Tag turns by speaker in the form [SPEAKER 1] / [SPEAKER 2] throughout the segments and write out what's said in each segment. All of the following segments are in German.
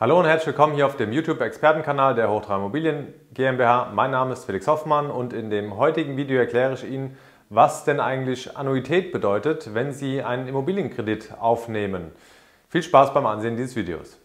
[SPEAKER 1] Hallo und herzlich willkommen hier auf dem YouTube-Expertenkanal der Hoch Immobilien GmbH. Mein Name ist Felix Hoffmann und in dem heutigen Video erkläre ich Ihnen, was denn eigentlich Annuität bedeutet, wenn Sie einen Immobilienkredit aufnehmen. Viel Spaß beim Ansehen dieses Videos.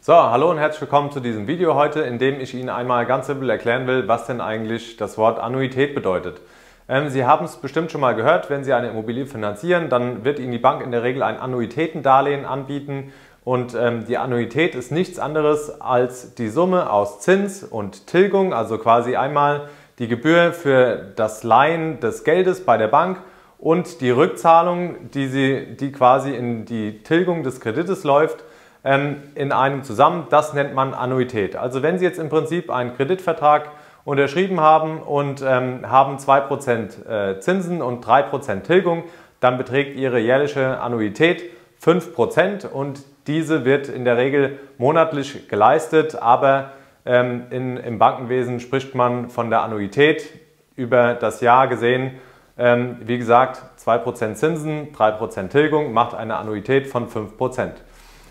[SPEAKER 1] So, hallo und herzlich willkommen zu diesem Video heute, in dem ich Ihnen einmal ganz simpel erklären will, was denn eigentlich das Wort Annuität bedeutet. Ähm, Sie haben es bestimmt schon mal gehört, wenn Sie eine Immobilie finanzieren, dann wird Ihnen die Bank in der Regel ein Annuitätendarlehen anbieten. Und ähm, die Annuität ist nichts anderes als die Summe aus Zins und Tilgung, also quasi einmal die Gebühr für das Leihen des Geldes bei der Bank und die Rückzahlung, die, sie, die quasi in die Tilgung des Kredites läuft, ähm, in einem zusammen. Das nennt man Annuität. Also wenn Sie jetzt im Prinzip einen Kreditvertrag unterschrieben haben und ähm, haben 2% äh, Zinsen und 3% Tilgung, dann beträgt Ihre jährliche Annuität 5% und diese wird in der Regel monatlich geleistet, aber ähm, in, im Bankenwesen spricht man von der Annuität über das Jahr gesehen. Ähm, wie gesagt, 2% Zinsen, 3% Tilgung macht eine Annuität von 5%.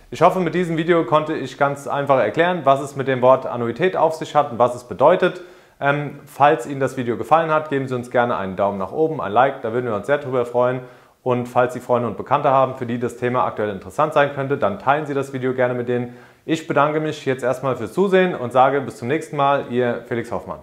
[SPEAKER 1] Ich hoffe, mit diesem Video konnte ich ganz einfach erklären, was es mit dem Wort Annuität auf sich hat und was es bedeutet. Ähm, falls Ihnen das Video gefallen hat, geben Sie uns gerne einen Daumen nach oben, ein Like, da würden wir uns sehr drüber freuen. Und falls Sie Freunde und Bekannte haben, für die das Thema aktuell interessant sein könnte, dann teilen Sie das Video gerne mit denen. Ich bedanke mich jetzt erstmal fürs Zusehen und sage bis zum nächsten Mal, Ihr Felix Hoffmann.